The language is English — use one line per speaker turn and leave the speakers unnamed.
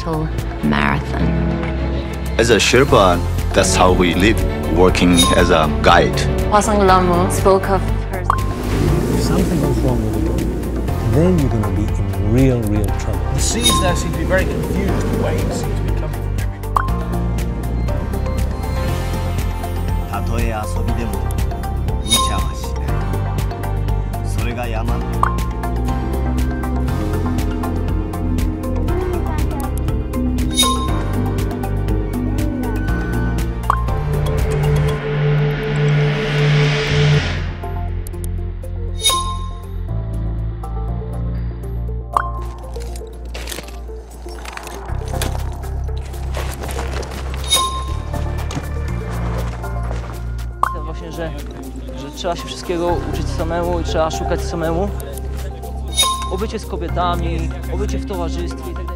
mental marathon.
As a Sherpa, that's how we live, working as a guide.
Pasang Lamu spoke of her
If something goes wrong with the boat, then you're going to be in real, real trouble.
The seas there seem to be very confused. The waves seem to be coming from everywhere.
たとえ遊びでも無茶はしないそれが山
Właśnie, że, że trzeba się wszystkiego uczyć samemu i trzeba szukać samemu. Obycie z kobietami, obycie w towarzystwie.